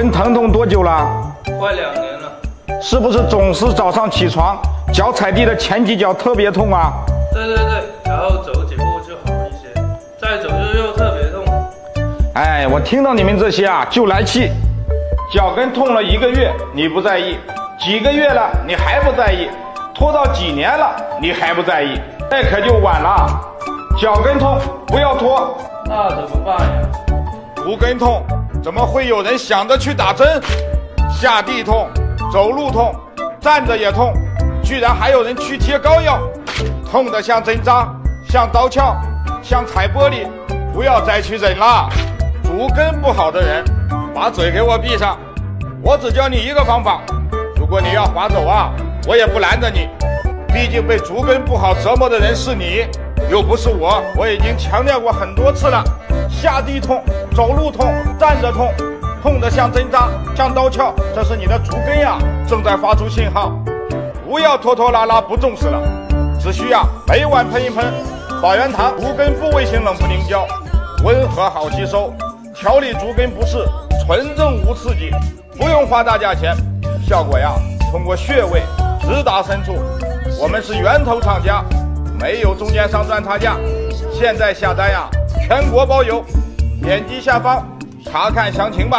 跟疼痛多久了？快两年了。是不是总是早上起床脚踩地的前几脚特别痛啊？对对对，然后走几步就好一些，再走就又特别痛。哎，我听到你们这些啊就来气。脚跟痛了一个月你不在意，几个月了你还不在意，拖到几年了你还不在意，那可就晚了。脚跟痛不要拖，那怎么办呀？足跟痛怎么会有人想着去打针？下地痛，走路痛，站着也痛，居然还有人去贴膏药，痛得像针扎，像刀鞘，像踩玻璃，不要再去忍了。足跟不好的人，把嘴给我闭上。我只教你一个方法，如果你要划走啊，我也不拦着你。毕竟被足跟不好折磨的人是你，又不是我。我已经强调过很多次了，下地痛，走路痛，站着痛，痛得像针扎，像刀鞘，这是你的足跟呀，正在发出信号。不要拖拖拉拉不重视了，只需要每晚喷一喷宝元堂足跟部位型冷敷凝胶，温和好吸收。调理足跟不适，纯正无刺激，不用花大价钱，效果呀，通过穴位直达深处。我们是源头厂家，没有中间商赚差价。现在下单呀，全国包邮，点击下方查看详情吧。